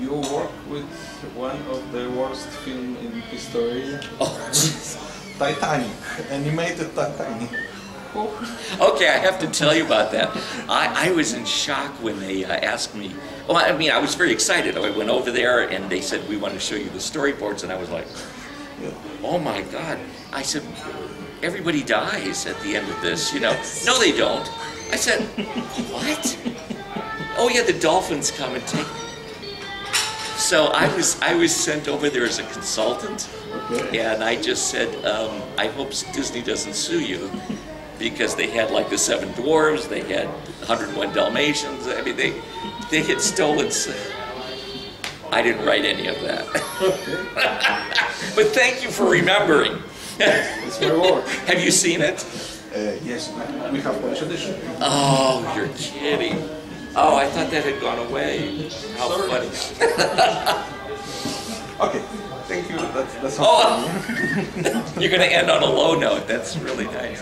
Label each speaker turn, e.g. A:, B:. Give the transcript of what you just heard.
A: You work with one of the worst film in history,
B: Oh, jeez.
A: Titanic, animated Titanic.
B: Okay, I have to tell you about that. I, I was in shock when they uh, asked me. Well, I mean, I was very excited. I went over there and they said, We want to show you the storyboards. And I was like, Oh my God. I said, Everybody dies at the end of this, you know. No, they don't. I said, What? Oh, yeah, the dolphins come and take. So I was I was sent over there as a consultant,
A: Okay.
B: and I just said, um, I hope Disney doesn't sue you, because they had like the Seven Dwarves, they had 101 Dalmatians. I mean, they they had stolen. I didn't write any of that, but thank you for remembering.
A: It's my work.
B: Have you seen it?
A: Uh, yes, we have Polish edition.
B: Oh, you're kidding. Oh, I thought that had gone away. How
A: Sorry.
B: funny.
A: Okay, thank you. That's, that's all.
B: Oh, you're going to end on a low note. That's really nice.